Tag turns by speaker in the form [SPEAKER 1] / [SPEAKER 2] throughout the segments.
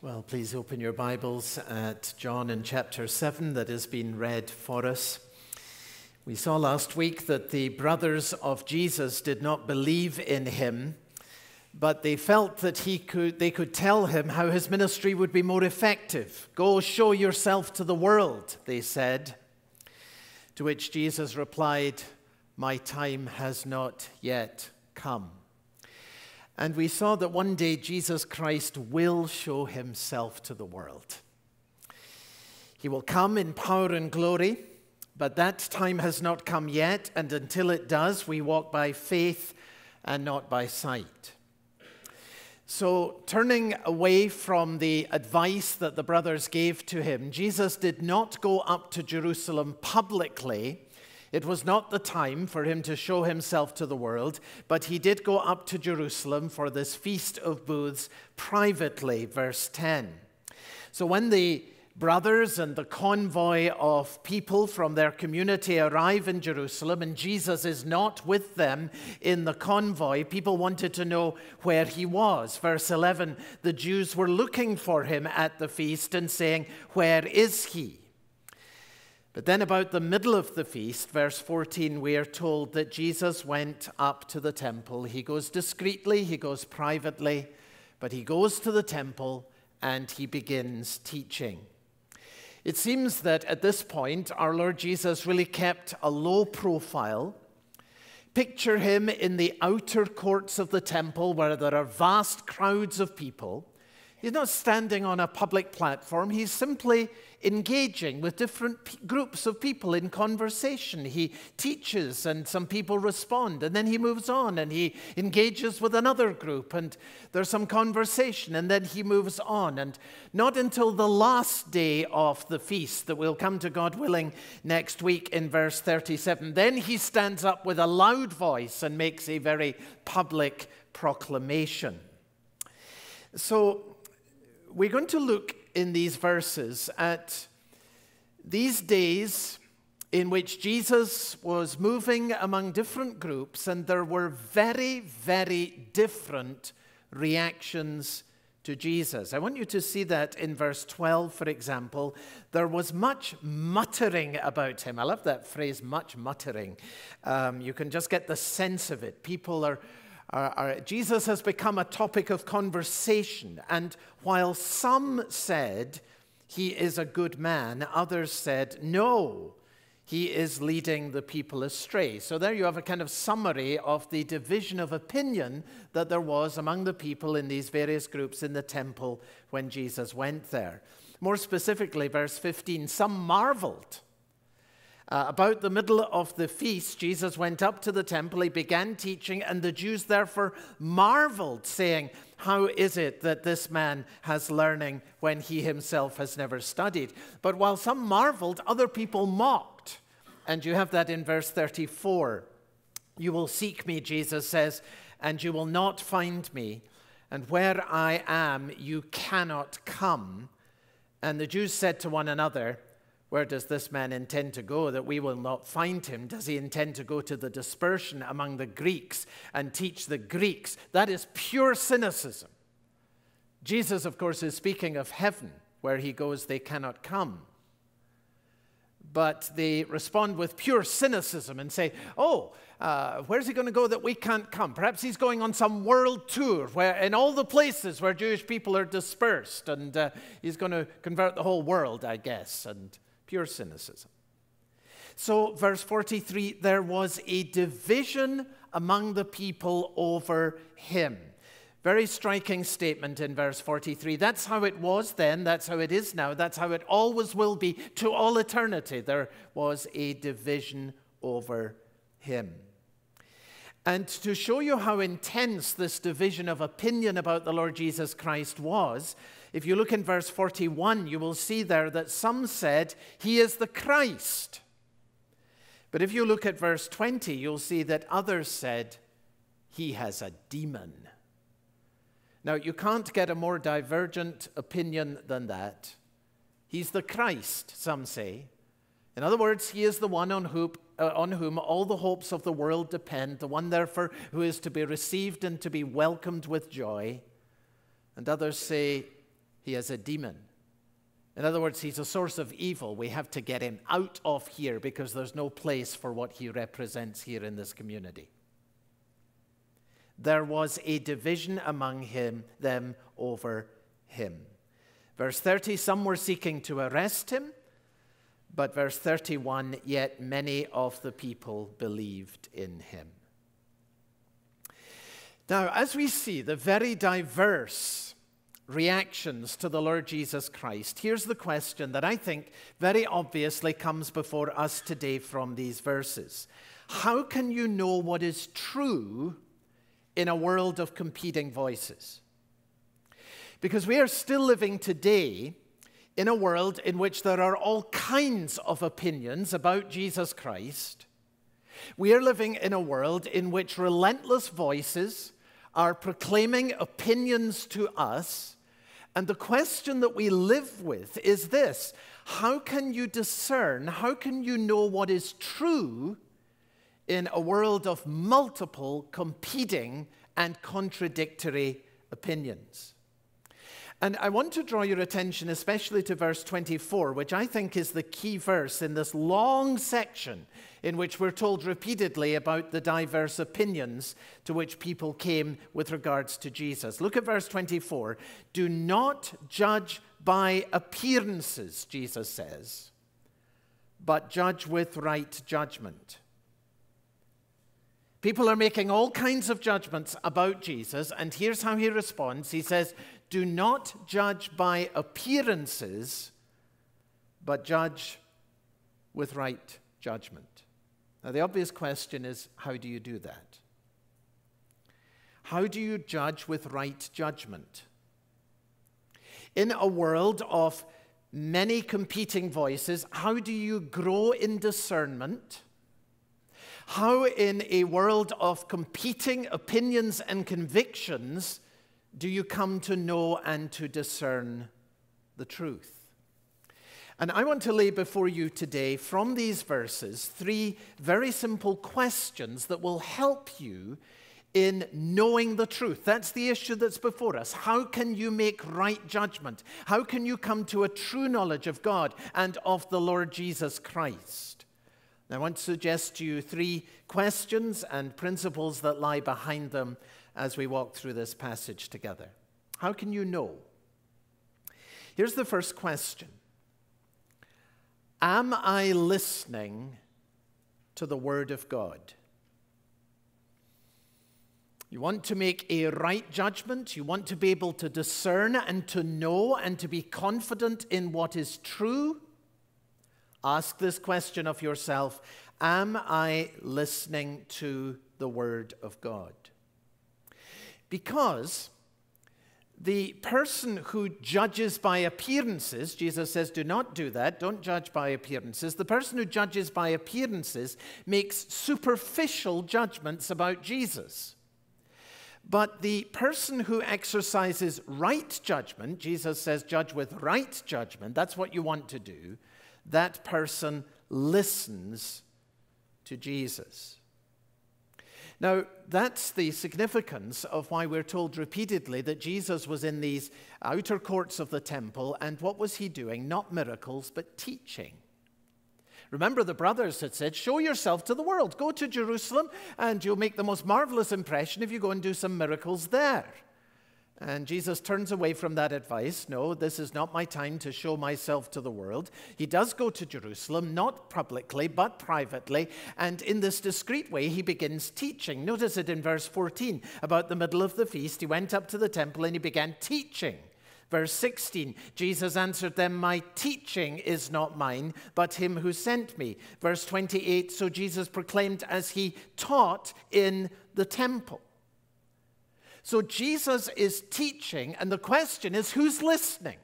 [SPEAKER 1] Well, please open your Bibles at John in chapter 7 that has been read for us. We saw last week that the brothers of Jesus did not believe in him, but they felt that he could, they could tell him how his ministry would be more effective. Go show yourself to the world, they said. To which Jesus replied, My time has not yet come. And we saw that one day Jesus Christ will show himself to the world. He will come in power and glory, but that time has not come yet, and until it does, we walk by faith and not by sight. So, turning away from the advice that the brothers gave to him, Jesus did not go up to Jerusalem publicly it was not the time for him to show himself to the world, but he did go up to Jerusalem for this Feast of Booths privately, verse 10. So when the brothers and the convoy of people from their community arrive in Jerusalem and Jesus is not with them in the convoy, people wanted to know where he was. Verse 11 the Jews were looking for him at the feast and saying, Where is he? But then, about the middle of the feast, verse 14, we are told that Jesus went up to the temple. He goes discreetly, he goes privately, but he goes to the temple and he begins teaching. It seems that at this point, our Lord Jesus really kept a low profile. Picture him in the outer courts of the temple where there are vast crowds of people. He's not standing on a public platform, he's simply engaging with different groups of people in conversation. He teaches, and some people respond, and then he moves on and he engages with another group, and there's some conversation, and then he moves on. And not until the last day of the feast, that we'll come to God willing next week in verse 37, then he stands up with a loud voice and makes a very public proclamation. So, we're going to look in these verses at these days in which Jesus was moving among different groups, and there were very, very different reactions to Jesus. I want you to see that in verse 12, for example. There was much muttering about him. I love that phrase, much muttering. Um, you can just get the sense of it. People are Jesus has become a topic of conversation. And while some said he is a good man, others said, no, he is leading the people astray. So there you have a kind of summary of the division of opinion that there was among the people in these various groups in the temple when Jesus went there. More specifically, verse 15 some marveled uh, about the middle of the feast, Jesus went up to the temple. He began teaching, and the Jews therefore marveled, saying, How is it that this man has learning when he himself has never studied? But while some marveled, other people mocked. And you have that in verse 34. You will seek me, Jesus says, and you will not find me. And where I am, you cannot come. And the Jews said to one another, where does this man intend to go that we will not find him? Does he intend to go to the dispersion among the Greeks and teach the Greeks? That is pure cynicism. Jesus, of course, is speaking of heaven. Where he goes, they cannot come. But they respond with pure cynicism and say, Oh, uh, where's he going to go that we can't come? Perhaps he's going on some world tour where, in all the places where Jewish people are dispersed, and uh, he's going to convert the whole world, I guess. And Pure cynicism. So, verse 43 there was a division among the people over him. Very striking statement in verse 43. That's how it was then, that's how it is now, that's how it always will be to all eternity. There was a division over him. And to show you how intense this division of opinion about the Lord Jesus Christ was, if you look in verse 41, you will see there that some said, He is the Christ. But if you look at verse 20, you'll see that others said, He has a demon. Now, you can't get a more divergent opinion than that. He's the Christ, some say. In other words, he is the one on whom, uh, on whom all the hopes of the world depend, the one, therefore, who is to be received and to be welcomed with joy. And others say, he is a demon. In other words, he's a source of evil. We have to get him out of here because there's no place for what he represents here in this community. There was a division among him, them over him. Verse 30 some were seeking to arrest him, but verse 31 yet many of the people believed in him. Now, as we see the very diverse reactions to the Lord Jesus Christ, here's the question that I think very obviously comes before us today from these verses How can you know what is true in a world of competing voices? Because we are still living today in a world in which there are all kinds of opinions about Jesus Christ. We are living in a world in which relentless voices are proclaiming opinions to us. And the question that we live with is this How can you discern, how can you know what is true in a world of multiple competing and contradictory opinions? And I want to draw your attention especially to verse 24, which I think is the key verse in this long section in which we're told repeatedly about the diverse opinions to which people came with regards to Jesus. Look at verse 24. Do not judge by appearances, Jesus says, but judge with right judgment. People are making all kinds of judgments about Jesus, and here's how he responds. He says, do not judge by appearances, but judge with right judgment. Now, the obvious question is how do you do that? How do you judge with right judgment? In a world of many competing voices, how do you grow in discernment? How, in a world of competing opinions and convictions, do you come to know and to discern the truth? And I want to lay before you today, from these verses, three very simple questions that will help you in knowing the truth. That's the issue that's before us. How can you make right judgment? How can you come to a true knowledge of God and of the Lord Jesus Christ? I want to suggest to you three questions and principles that lie behind them as we walk through this passage together. How can you know? Here's the first question Am I listening to the Word of God? You want to make a right judgment. You want to be able to discern and to know and to be confident in what is true. Ask this question of yourself Am I listening to the Word of God? Because the person who judges by appearances, Jesus says, do not do that, don't judge by appearances. The person who judges by appearances makes superficial judgments about Jesus. But the person who exercises right judgment, Jesus says, judge with right judgment, that's what you want to do, that person listens to Jesus. Now, that's the significance of why we're told repeatedly that Jesus was in these outer courts of the temple, and what was he doing? Not miracles, but teaching. Remember, the brothers had said, Show yourself to the world. Go to Jerusalem, and you'll make the most marvelous impression if you go and do some miracles there. And Jesus turns away from that advice. No, this is not my time to show myself to the world. He does go to Jerusalem, not publicly, but privately. And in this discreet way, he begins teaching. Notice it in verse 14 about the middle of the feast. He went up to the temple and he began teaching. Verse 16, Jesus answered them, My teaching is not mine, but him who sent me. Verse 28, so Jesus proclaimed as he taught in the temple. So Jesus is teaching, and the question is who's listening?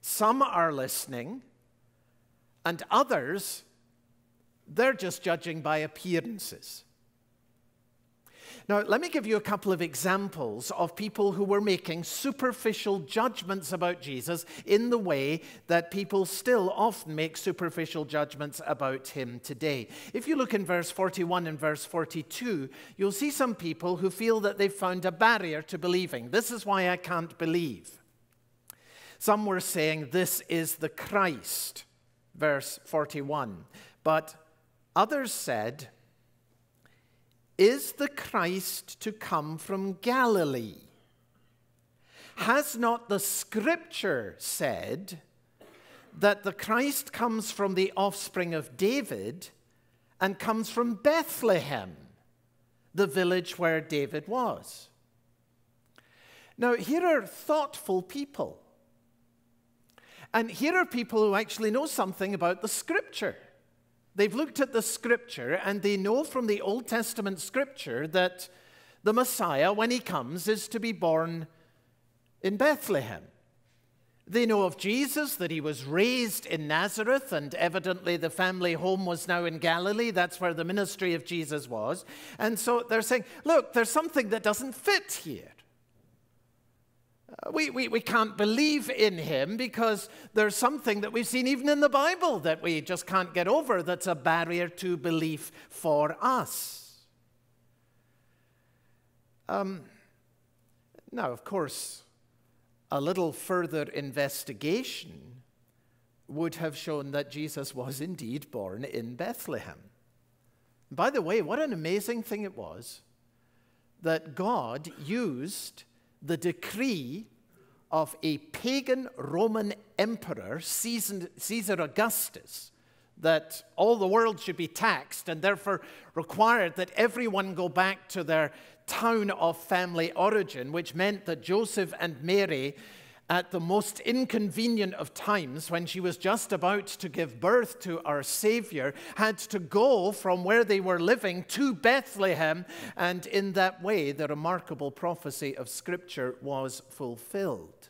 [SPEAKER 1] Some are listening, and others, they're just judging by appearances. Now, let me give you a couple of examples of people who were making superficial judgments about Jesus in the way that people still often make superficial judgments about him today. If you look in verse 41 and verse 42, you'll see some people who feel that they've found a barrier to believing. This is why I can't believe. Some were saying, This is the Christ, verse 41. But others said, is the Christ to come from Galilee? Has not the scripture said that the Christ comes from the offspring of David and comes from Bethlehem, the village where David was? Now, here are thoughtful people. And here are people who actually know something about the scripture. They've looked at the scripture and they know from the Old Testament scripture that the Messiah, when he comes, is to be born in Bethlehem. They know of Jesus, that he was raised in Nazareth, and evidently the family home was now in Galilee. That's where the ministry of Jesus was. And so they're saying, look, there's something that doesn't fit here. We, we, we can't believe in him because there's something that we've seen even in the Bible that we just can't get over that's a barrier to belief for us. Um, now, of course, a little further investigation would have shown that Jesus was indeed born in Bethlehem. By the way, what an amazing thing it was that God used the decree of a pagan Roman emperor, Caesar Augustus, that all the world should be taxed and therefore required that everyone go back to their town of family origin, which meant that Joseph and Mary at the most inconvenient of times, when she was just about to give birth to our Savior, had to go from where they were living to Bethlehem, and in that way, the remarkable prophecy of Scripture was fulfilled.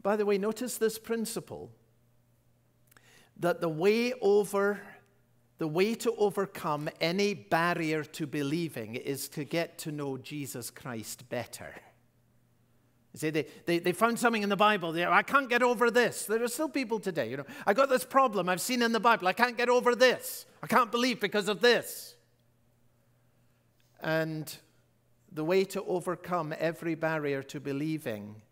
[SPEAKER 1] By the way, notice this principle that the way over the way to overcome any barrier to believing is to get to know Jesus Christ better. See, they, they, they found something in the Bible. They, I can't get over this. There are still people today, you know, I got this problem I've seen in the Bible. I can't get over this. I can't believe because of this. And the way to overcome every barrier to believing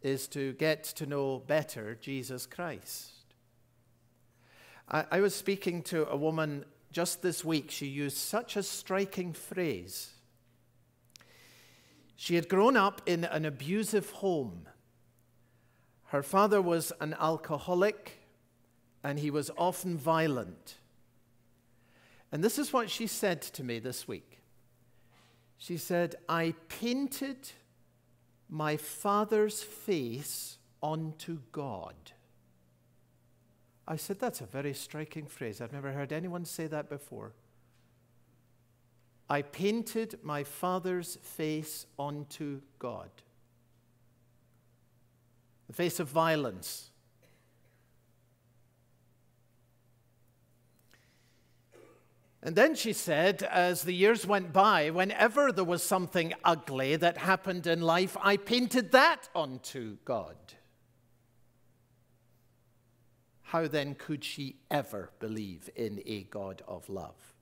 [SPEAKER 1] is to get to know better Jesus Christ. I, I was speaking to a woman just this week. She used such a striking phrase. She had grown up in an abusive home. Her father was an alcoholic and he was often violent. And this is what she said to me this week. She said, I painted my father's face onto God. I said, That's a very striking phrase. I've never heard anyone say that before. I painted my father's face onto God. The face of violence. And then she said, as the years went by, whenever there was something ugly that happened in life, I painted that onto God. How then could she ever believe in a God of love?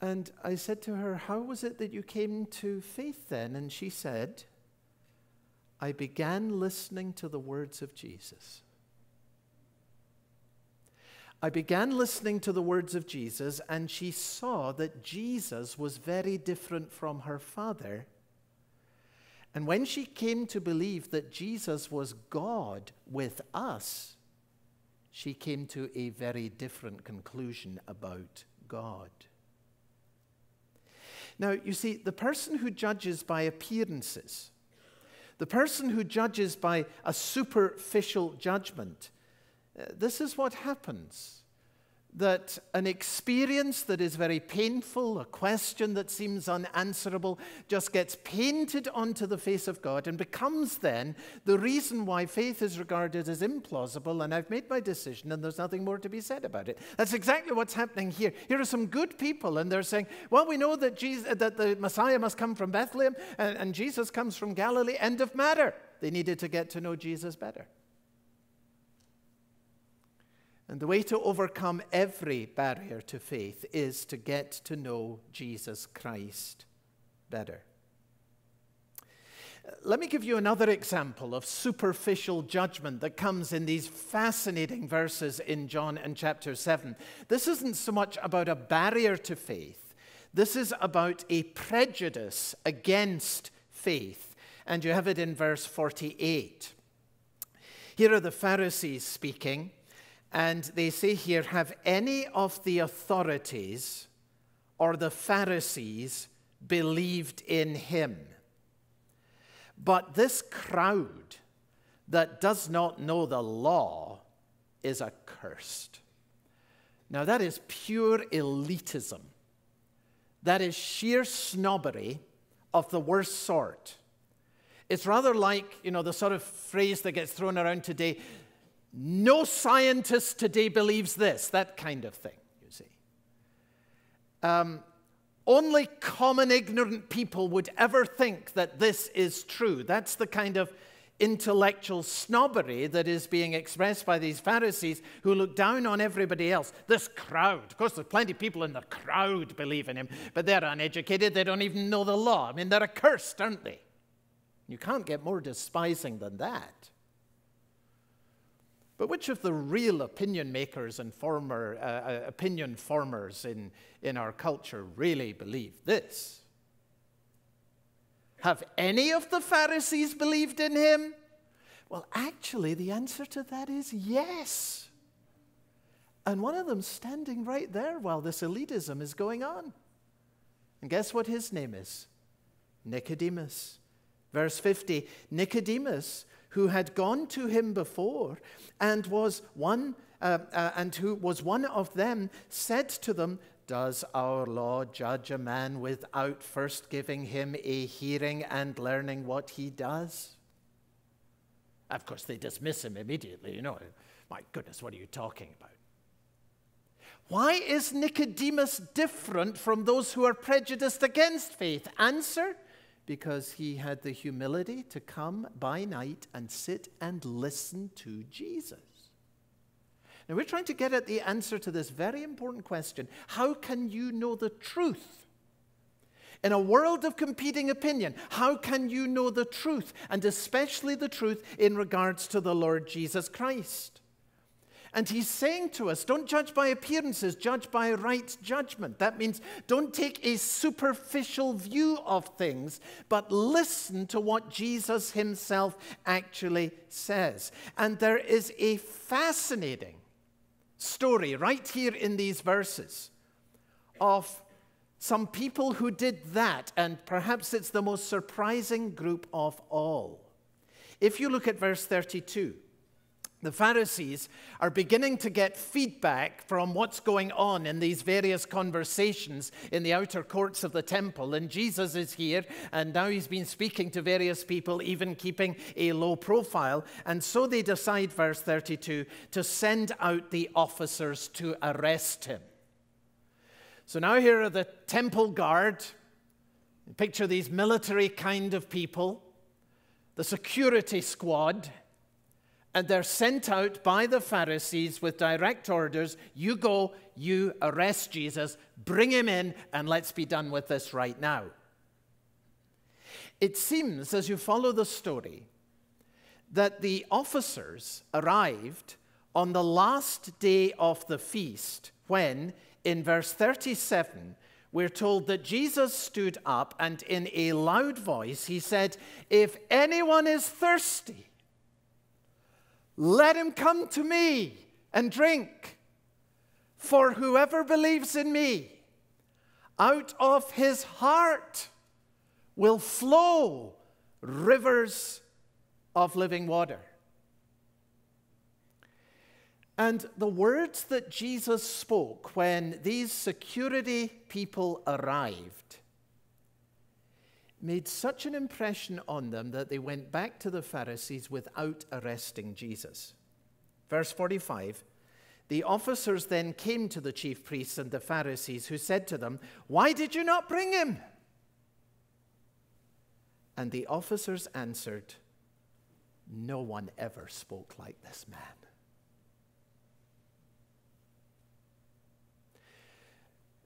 [SPEAKER 1] And I said to her, How was it that you came to faith then? And she said, I began listening to the words of Jesus. I began listening to the words of Jesus, and she saw that Jesus was very different from her father. And when she came to believe that Jesus was God with us, she came to a very different conclusion about God. Now, you see, the person who judges by appearances, the person who judges by a superficial judgment, uh, this is what happens. That an experience that is very painful, a question that seems unanswerable, just gets painted onto the face of God and becomes then the reason why faith is regarded as implausible and I've made my decision and there's nothing more to be said about it. That's exactly what's happening here. Here are some good people and they're saying, well, we know that, Jesus, that the Messiah must come from Bethlehem and, and Jesus comes from Galilee. End of matter. They needed to get to know Jesus better. And the way to overcome every barrier to faith is to get to know Jesus Christ better. Let me give you another example of superficial judgment that comes in these fascinating verses in John and chapter 7. This isn't so much about a barrier to faith, this is about a prejudice against faith. And you have it in verse 48. Here are the Pharisees speaking. And they say here, have any of the authorities or the Pharisees believed in him? But this crowd that does not know the law is accursed. Now, that is pure elitism. That is sheer snobbery of the worst sort. It's rather like, you know, the sort of phrase that gets thrown around today no scientist today believes this, that kind of thing, you see. Um, only common ignorant people would ever think that this is true. That's the kind of intellectual snobbery that is being expressed by these Pharisees who look down on everybody else. This crowd, of course, there's plenty of people in the crowd believe in him, but they're uneducated. They don't even know the law. I mean, they're accursed, aren't they? You can't get more despising than that. But which of the real opinion makers and former, uh, uh, opinion formers in, in our culture really believe this? Have any of the Pharisees believed in him? Well, actually, the answer to that is yes. And one of them standing right there while this elitism is going on. And guess what his name is? Nicodemus. Verse 50 Nicodemus, who had gone to him before and was one uh, uh, and who was one of them said to them does our law judge a man without first giving him a hearing and learning what he does? Of course they dismiss him immediately you know. My goodness what are you talking about? Why is Nicodemus different from those who are prejudiced against faith? Answer because he had the humility to come by night and sit and listen to Jesus. Now, we're trying to get at the answer to this very important question How can you know the truth? In a world of competing opinion, how can you know the truth, and especially the truth in regards to the Lord Jesus Christ? And he's saying to us, don't judge by appearances, judge by right judgment. That means don't take a superficial view of things, but listen to what Jesus himself actually says. And there is a fascinating story right here in these verses of some people who did that, and perhaps it's the most surprising group of all. If you look at verse 32, the Pharisees are beginning to get feedback from what's going on in these various conversations in the outer courts of the temple. And Jesus is here, and now he's been speaking to various people, even keeping a low profile. And so they decide, verse 32, to send out the officers to arrest him. So now here are the temple guard. Picture these military kind of people, the security squad and they're sent out by the Pharisees with direct orders you go, you arrest Jesus, bring him in, and let's be done with this right now. It seems, as you follow the story, that the officers arrived on the last day of the feast when, in verse 37, we're told that Jesus stood up and in a loud voice he said, If anyone is thirsty, let him come to me and drink. For whoever believes in me, out of his heart will flow rivers of living water. And the words that Jesus spoke when these security people arrived made such an impression on them that they went back to the Pharisees without arresting Jesus. Verse 45 The officers then came to the chief priests and the Pharisees, who said to them, Why did you not bring him? And the officers answered, No one ever spoke like this man.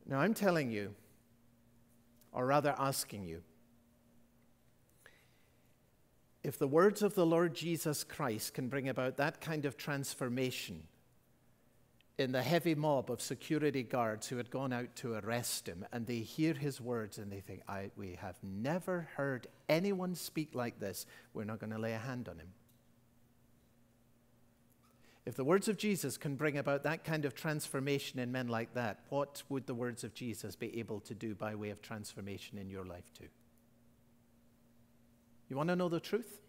[SPEAKER 1] Now, I'm telling you, or rather asking you, if the words of the Lord Jesus Christ can bring about that kind of transformation in the heavy mob of security guards who had gone out to arrest him, and they hear his words and they think, We have never heard anyone speak like this, we're not going to lay a hand on him. If the words of Jesus can bring about that kind of transformation in men like that, what would the words of Jesus be able to do by way of transformation in your life too? You want to know the truth?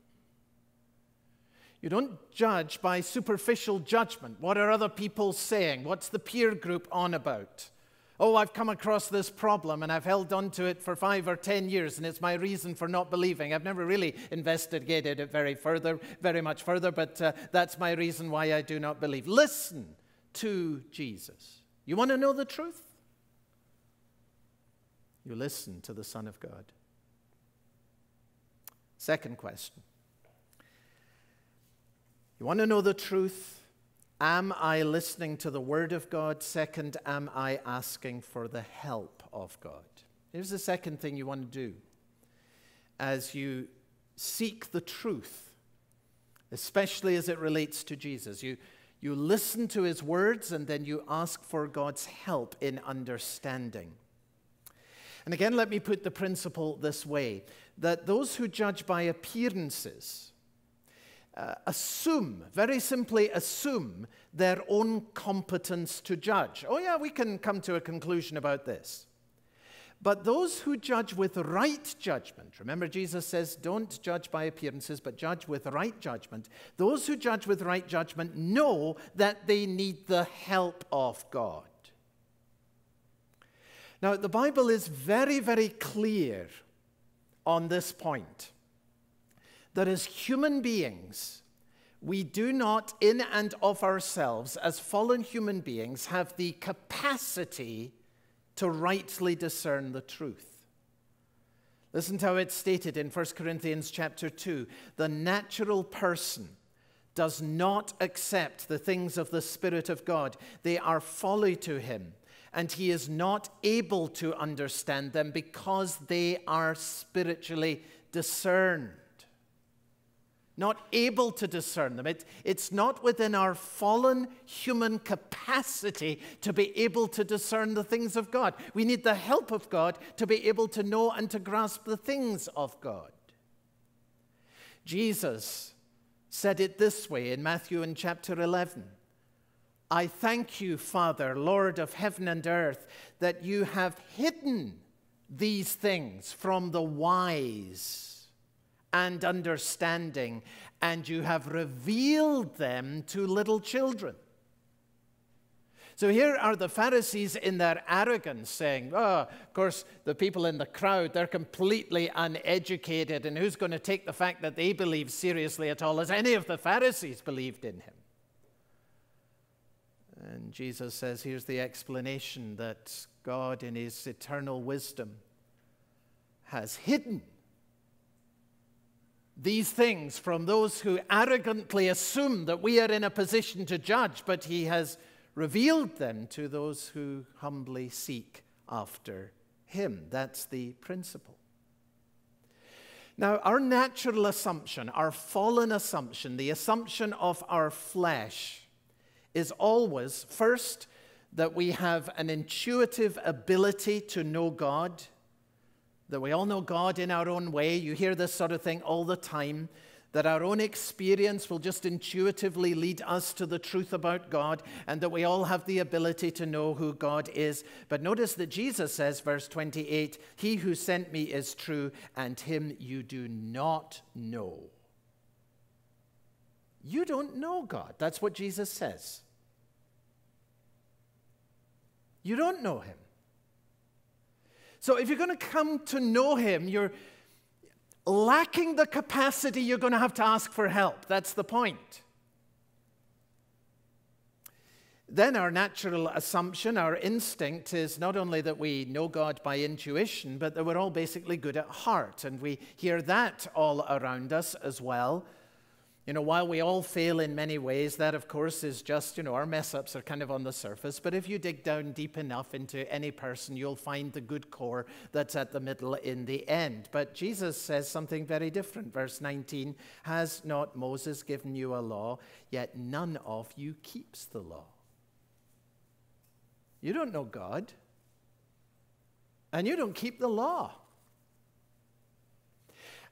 [SPEAKER 1] You don't judge by superficial judgment. What are other people saying? What's the peer group on about? Oh, I've come across this problem and I've held on to it for five or ten years, and it's my reason for not believing. I've never really investigated it very further, very much further, but uh, that's my reason why I do not believe. Listen to Jesus. You want to know the truth? You listen to the Son of God. Second question You want to know the truth? Am I listening to the Word of God? Second, am I asking for the help of God? Here's the second thing you want to do as you seek the truth, especially as it relates to Jesus. You, you listen to his words and then you ask for God's help in understanding. And again, let me put the principle this way that those who judge by appearances uh, assume, very simply assume, their own competence to judge. Oh, yeah, we can come to a conclusion about this. But those who judge with right judgment, remember Jesus says, don't judge by appearances, but judge with right judgment. Those who judge with right judgment know that they need the help of God. Now, the Bible is very, very clear on this point that as human beings, we do not, in and of ourselves, as fallen human beings, have the capacity to rightly discern the truth. Listen to how it's stated in 1 Corinthians chapter 2. The natural person does not accept the things of the Spirit of God, they are folly to him and he is not able to understand them because they are spiritually discerned. Not able to discern them. It, it's not within our fallen human capacity to be able to discern the things of God. We need the help of God to be able to know and to grasp the things of God. Jesus said it this way in Matthew in chapter 11 I thank you, Father, Lord of heaven and earth, that you have hidden these things from the wise and understanding, and you have revealed them to little children. So here are the Pharisees in their arrogance saying, Oh, of course, the people in the crowd, they're completely uneducated, and who's going to take the fact that they believe seriously at all as any of the Pharisees believed in him? And Jesus says, here's the explanation that God, in his eternal wisdom, has hidden these things from those who arrogantly assume that we are in a position to judge, but he has revealed them to those who humbly seek after him. That's the principle. Now, our natural assumption, our fallen assumption, the assumption of our flesh, is always first that we have an intuitive ability to know God, that we all know God in our own way. You hear this sort of thing all the time. That our own experience will just intuitively lead us to the truth about God, and that we all have the ability to know who God is. But notice that Jesus says, verse 28, He who sent me is true, and him you do not know. You don't know God. That's what Jesus says. You don't know him. So if you're going to come to know him, you're lacking the capacity, you're going to have to ask for help. That's the point. Then our natural assumption, our instinct is not only that we know God by intuition, but that we're all basically good at heart. And we hear that all around us as well. You know, while we all fail in many ways, that of course is just, you know, our mess ups are kind of on the surface. But if you dig down deep enough into any person, you'll find the good core that's at the middle in the end. But Jesus says something very different. Verse 19 Has not Moses given you a law? Yet none of you keeps the law. You don't know God, and you don't keep the law.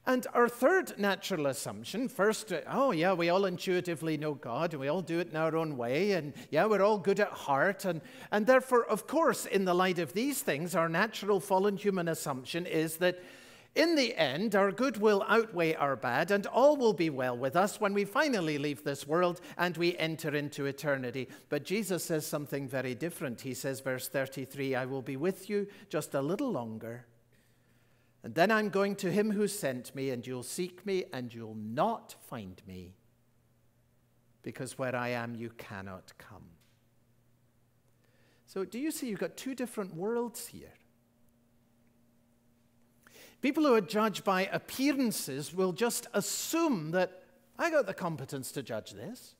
[SPEAKER 1] And our third natural assumption first, uh, oh, yeah, we all intuitively know God and we all do it in our own way. And yeah, we're all good at heart. And, and therefore, of course, in the light of these things, our natural fallen human assumption is that in the end, our good will outweigh our bad, and all will be well with us when we finally leave this world and we enter into eternity. But Jesus says something very different. He says, verse 33, I will be with you just a little longer and then I'm going to him who sent me, and you'll seek me, and you'll not find me, because where I am, you cannot come. So, do you see you've got two different worlds here? People who are judged by appearances will just assume that I got the competence to judge this.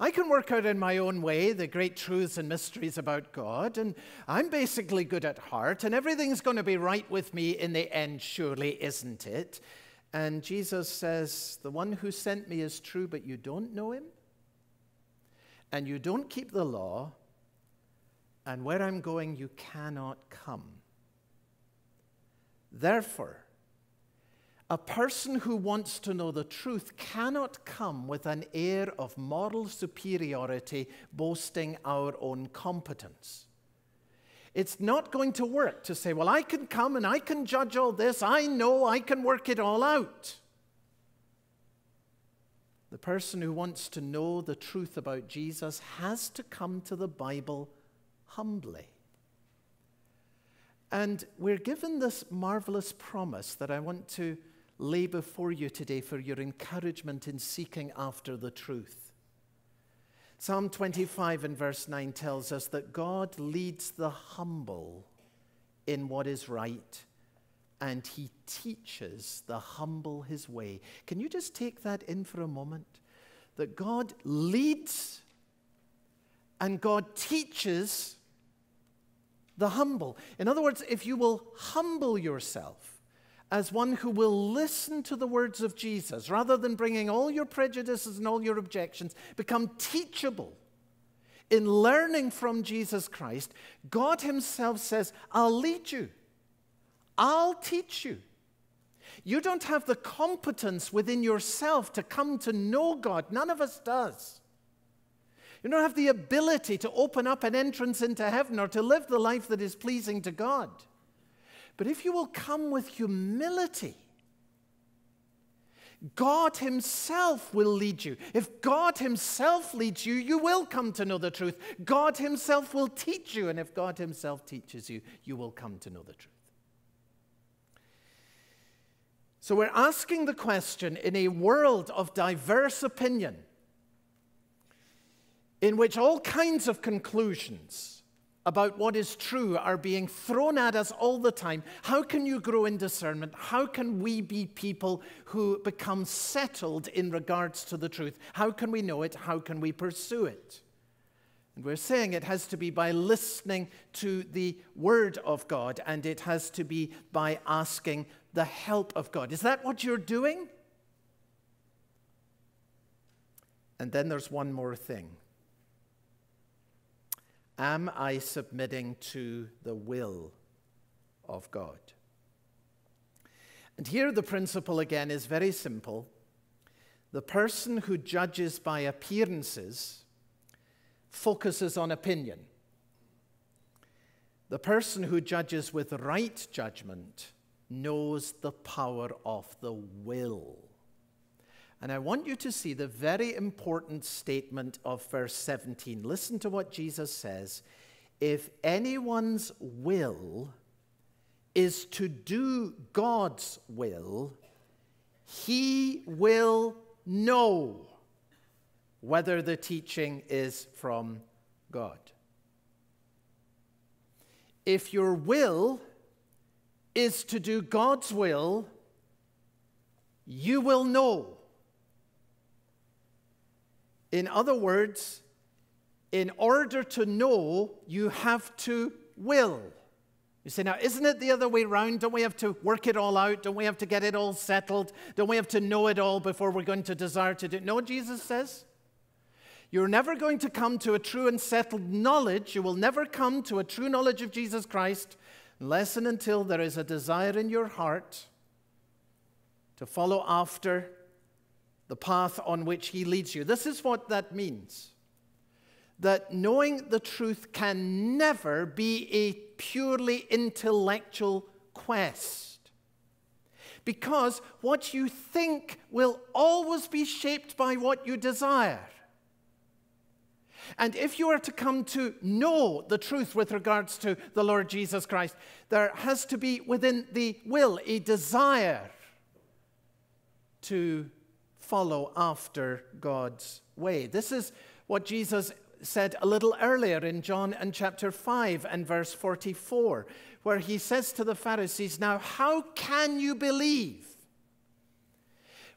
[SPEAKER 1] I can work out in my own way the great truths and mysteries about God, and I'm basically good at heart, and everything's going to be right with me in the end, surely, isn't it? And Jesus says, The one who sent me is true, but you don't know him, and you don't keep the law, and where I'm going, you cannot come. Therefore, a person who wants to know the truth cannot come with an air of moral superiority, boasting our own competence. It's not going to work to say, Well, I can come and I can judge all this. I know I can work it all out. The person who wants to know the truth about Jesus has to come to the Bible humbly. And we're given this marvelous promise that I want to lay before you today for your encouragement in seeking after the truth. Psalm 25 and verse 9 tells us that God leads the humble in what is right and he teaches the humble his way. Can you just take that in for a moment? That God leads and God teaches the humble. In other words, if you will humble yourself, as one who will listen to the words of Jesus rather than bringing all your prejudices and all your objections, become teachable in learning from Jesus Christ. God Himself says, I'll lead you, I'll teach you. You don't have the competence within yourself to come to know God. None of us does. You don't have the ability to open up an entrance into heaven or to live the life that is pleasing to God. But if you will come with humility, God Himself will lead you. If God Himself leads you, you will come to know the truth. God Himself will teach you. And if God Himself teaches you, you will come to know the truth. So we're asking the question in a world of diverse opinion, in which all kinds of conclusions about what is true are being thrown at us all the time. How can you grow in discernment? How can we be people who become settled in regards to the truth? How can we know it? How can we pursue it? And we're saying it has to be by listening to the Word of God, and it has to be by asking the help of God. Is that what you're doing? And then there's one more thing. Am I submitting to the will of God? And here the principle again is very simple. The person who judges by appearances focuses on opinion. The person who judges with right judgment knows the power of the will. And I want you to see the very important statement of verse 17. Listen to what Jesus says if anyone's will is to do God's will, he will know whether the teaching is from God. If your will is to do God's will, you will know. In other words, in order to know, you have to will. You say, now, isn't it the other way around? Don't we have to work it all out? Don't we have to get it all settled? Don't we have to know it all before we're going to desire to do it? No, Jesus says. You're never going to come to a true and settled knowledge. You will never come to a true knowledge of Jesus Christ unless and until there is a desire in your heart to follow after the path on which He leads you. This is what that means that knowing the truth can never be a purely intellectual quest. Because what you think will always be shaped by what you desire. And if you are to come to know the truth with regards to the Lord Jesus Christ, there has to be within the will a desire to follow after God's way. This is what Jesus said a little earlier in John and chapter 5 and verse 44, where he says to the Pharisees, Now, how can you believe?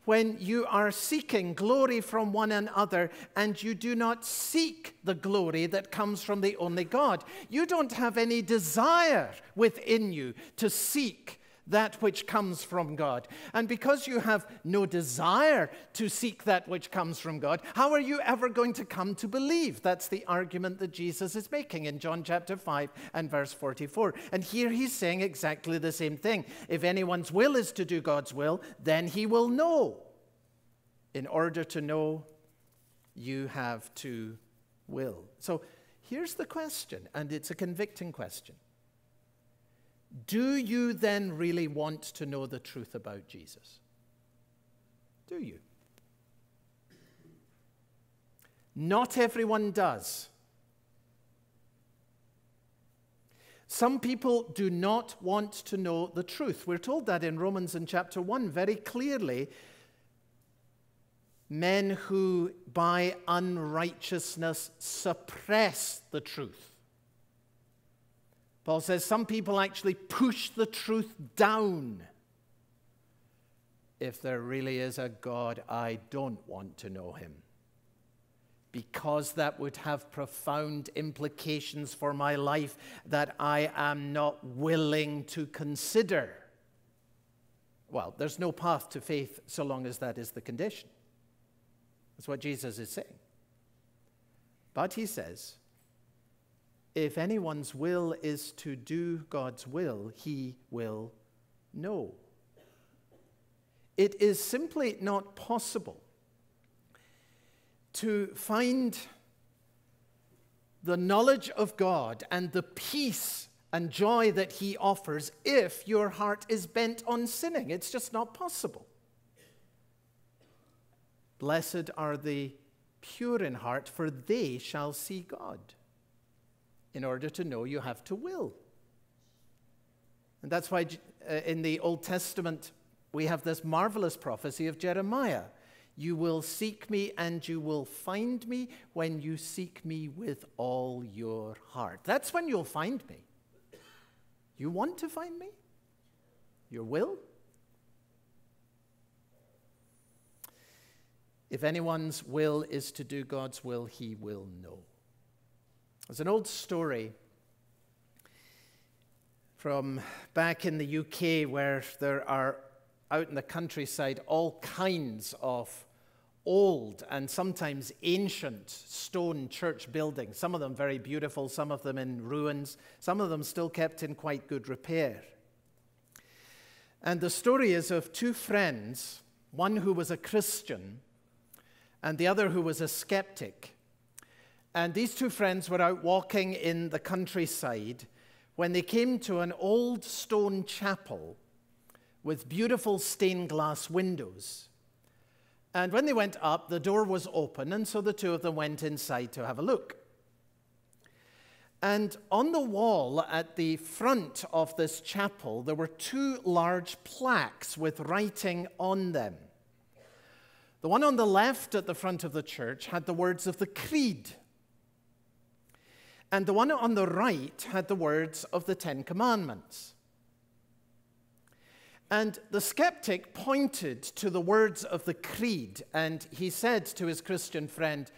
[SPEAKER 1] When you are seeking glory from one another and you do not seek the glory that comes from the only God, you don't have any desire within you to seek that which comes from God. And because you have no desire to seek that which comes from God, how are you ever going to come to believe? That's the argument that Jesus is making in John chapter 5 and verse 44. And here he's saying exactly the same thing. If anyone's will is to do God's will, then he will know. In order to know, you have to will. So here's the question, and it's a convicting question. Do you then really want to know the truth about Jesus? Do you? Not everyone does. Some people do not want to know the truth. We're told that in Romans in chapter 1 very clearly. Men who by unrighteousness suppress the truth. Paul says some people actually push the truth down. If there really is a God, I don't want to know him. Because that would have profound implications for my life that I am not willing to consider. Well, there's no path to faith so long as that is the condition. That's what Jesus is saying. But he says, if anyone's will is to do God's will, he will know. It is simply not possible to find the knowledge of God and the peace and joy that He offers if your heart is bent on sinning. It's just not possible. Blessed are the pure in heart, for they shall see God in order to know, you have to will. And that's why uh, in the Old Testament, we have this marvelous prophecy of Jeremiah. You will seek me and you will find me when you seek me with all your heart. That's when you'll find me. You want to find me? Your will? If anyone's will is to do God's will, he will know. There's an old story from back in the UK where there are out in the countryside all kinds of old and sometimes ancient stone church buildings, some of them very beautiful, some of them in ruins, some of them still kept in quite good repair. And the story is of two friends, one who was a Christian and the other who was a skeptic. And these two friends were out walking in the countryside when they came to an old stone chapel with beautiful stained glass windows. And when they went up, the door was open, and so the two of them went inside to have a look. And on the wall at the front of this chapel, there were two large plaques with writing on them. The one on the left at the front of the church had the words of the Creed. And the one on the right had the words of the Ten Commandments. And the skeptic pointed to the words of the Creed and he said to his Christian friend,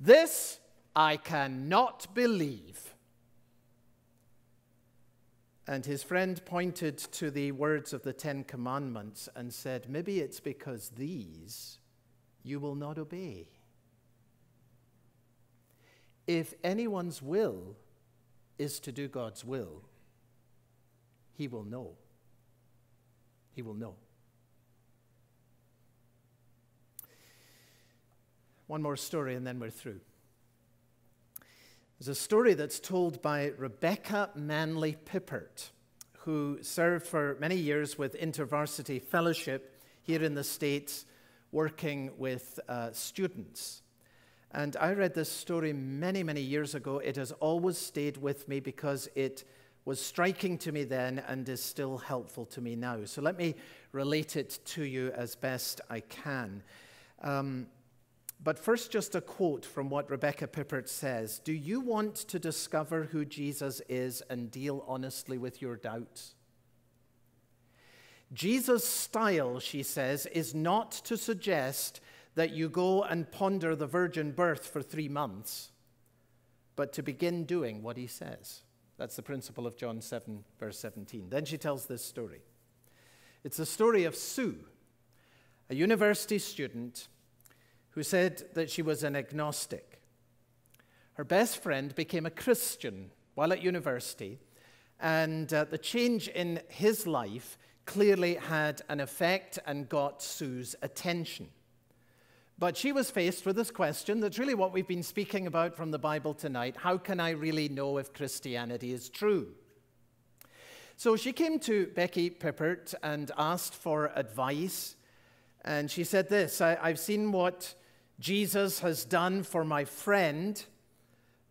[SPEAKER 1] This I cannot believe. And his friend pointed to the words of the Ten Commandments and said, Maybe it's because these you will not obey. If anyone's will is to do God's will, he will know. He will know. One more story and then we're through. There's a story that's told by Rebecca Manley Pippert, who served for many years with InterVarsity Fellowship here in the States, working with uh, students. And I read this story many, many years ago. It has always stayed with me because it was striking to me then and is still helpful to me now. So let me relate it to you as best I can. Um, but first, just a quote from what Rebecca Pippert says Do you want to discover who Jesus is and deal honestly with your doubts? Jesus' style, she says, is not to suggest that you go and ponder the virgin birth for three months, but to begin doing what he says. That's the principle of John 7, verse 17. Then she tells this story. It's the story of Sue, a university student who said that she was an agnostic. Her best friend became a Christian while at university, and uh, the change in his life clearly had an effect and got Sue's attention. But she was faced with this question that's really what we've been speaking about from the Bible tonight. How can I really know if Christianity is true? So she came to Becky Pippert and asked for advice. And she said this I, have seen what Jesus has done for my friend,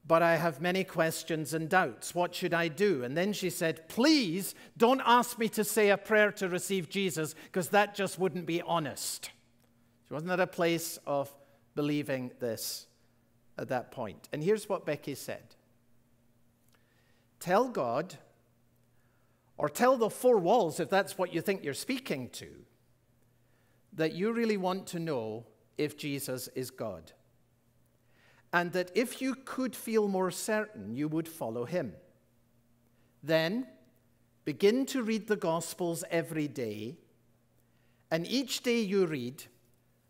[SPEAKER 1] but I have many questions and doubts. What should I do? And then she said, Please don't ask me to say a prayer to receive Jesus, because that just wouldn't be honest. Wasn't at a place of believing this at that point. And here's what Becky said Tell God, or tell the four walls, if that's what you think you're speaking to, that you really want to know if Jesus is God. And that if you could feel more certain, you would follow him. Then begin to read the Gospels every day, and each day you read,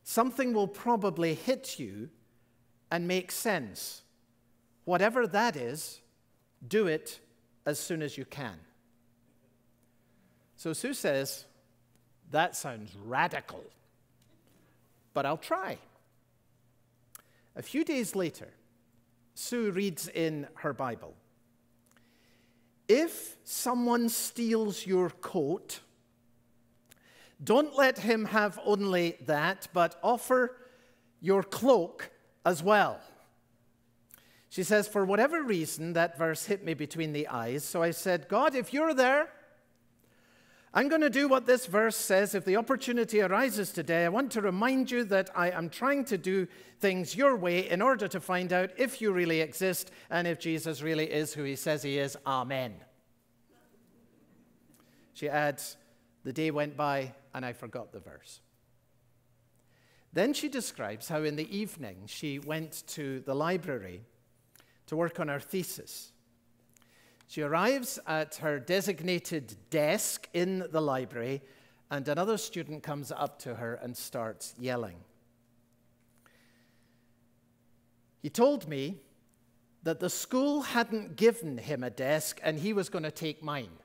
[SPEAKER 1] something will probably hit you and make sense. Whatever that is, do it as soon as you can. So Sue says, That sounds radical but I'll try. A few days later, Sue reads in her Bible If someone steals your coat, don't let him have only that, but offer your cloak as well. She says, For whatever reason, that verse hit me between the eyes. So I said, God, if you're there, I'm going to do what this verse says. If the opportunity arises today, I want to remind you that I am trying to do things your way in order to find out if you really exist and if Jesus really is who he says he is. Amen. She adds, The day went by and I forgot the verse. Then she describes how in the evening she went to the library to work on her thesis. She arrives at her designated desk in the library, and another student comes up to her and starts yelling. He told me that the school hadn't given him a desk and he was going to take mine.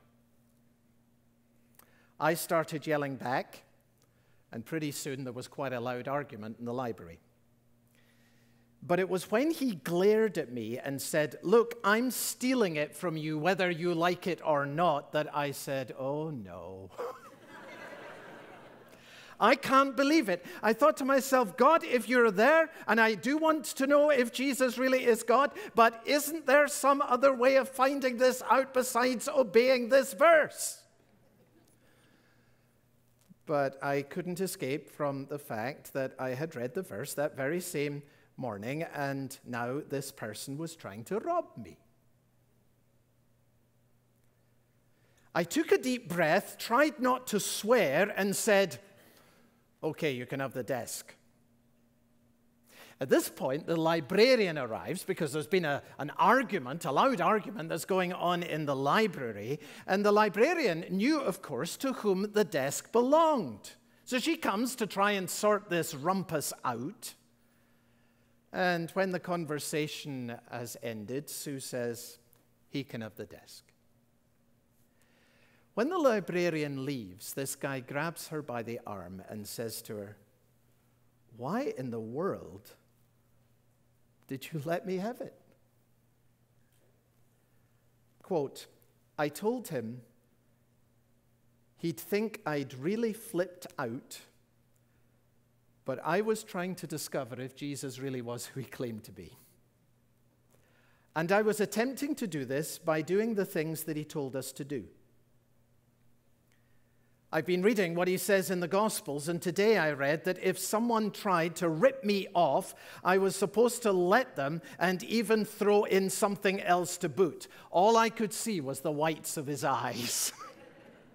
[SPEAKER 1] I started yelling back, and pretty soon there was quite a loud argument in the library. But it was when he glared at me and said, Look, I'm stealing it from you, whether you like it or not, that I said, Oh no. I can't believe it. I thought to myself, God, if you're there, and I do want to know if Jesus really is God, but isn't there some other way of finding this out besides obeying this verse? But I couldn't escape from the fact that I had read the verse that very same morning, and now this person was trying to rob me. I took a deep breath, tried not to swear, and said, Okay, you can have the desk. At this point, the librarian arrives because there's been a, an argument, a loud argument that's going on in the library. And the librarian knew, of course, to whom the desk belonged. So she comes to try and sort this rumpus out. And when the conversation has ended, Sue says, He can have the desk. When the librarian leaves, this guy grabs her by the arm and says to her, Why in the world did you let me have it? Quote, I told him he'd think I'd really flipped out, but I was trying to discover if Jesus really was who he claimed to be. And I was attempting to do this by doing the things that he told us to do. I've been reading what he says in the Gospels, and today I read that if someone tried to rip me off, I was supposed to let them and even throw in something else to boot. All I could see was the whites of his eyes.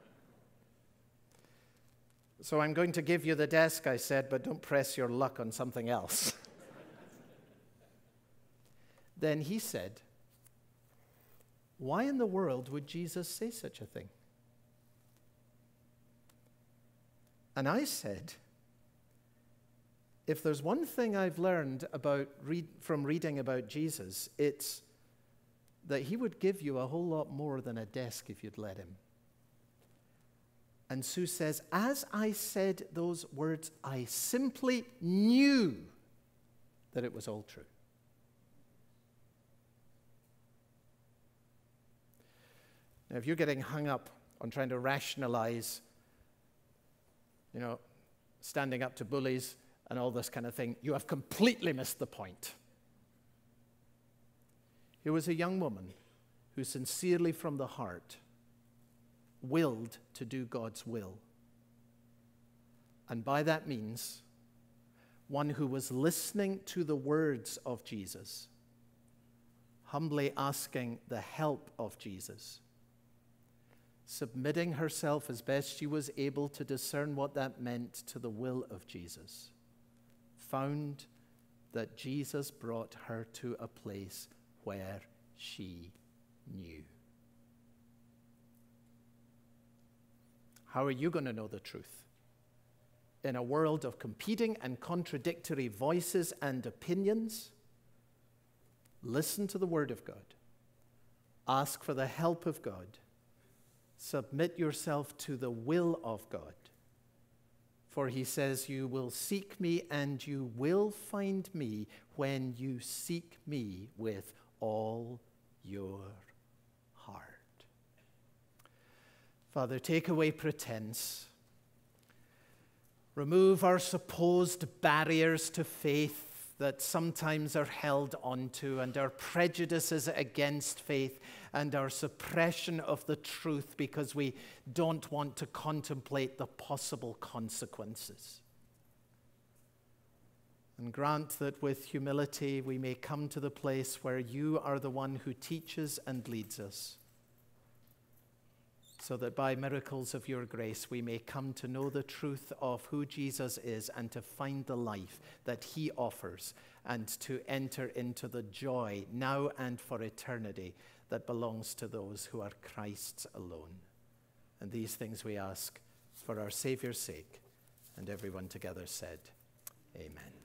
[SPEAKER 1] so I'm going to give you the desk, I said, but don't press your luck on something else. then he said, Why in the world would Jesus say such a thing? And I said, if there's one thing I've learned about read, from reading about Jesus, it's that he would give you a whole lot more than a desk if you'd let him. And Sue says, As I said those words, I simply knew that it was all true. Now, if you're getting hung up on trying to rationalize you know, standing up to bullies and all this kind of thing, you have completely missed the point. Here was a young woman who sincerely from the heart willed to do God's will. And by that means, one who was listening to the words of Jesus, humbly asking the help of Jesus submitting herself as best she was able to discern what that meant to the will of Jesus, found that Jesus brought her to a place where she knew. How are you going to know the truth? In a world of competing and contradictory voices and opinions, listen to the Word of God. Ask for the help of God Submit yourself to the will of God. For he says, You will seek me and you will find me when you seek me with all your heart. Father, take away pretense. Remove our supposed barriers to faith that sometimes are held onto, and our prejudices against faith, and our suppression of the truth because we don't want to contemplate the possible consequences. And grant that with humility we may come to the place where you are the one who teaches and leads us so that by miracles of your grace we may come to know the truth of who Jesus is and to find the life that he offers and to enter into the joy now and for eternity that belongs to those who are Christ's alone. And these things we ask for our Savior's sake. And everyone together said, Amen.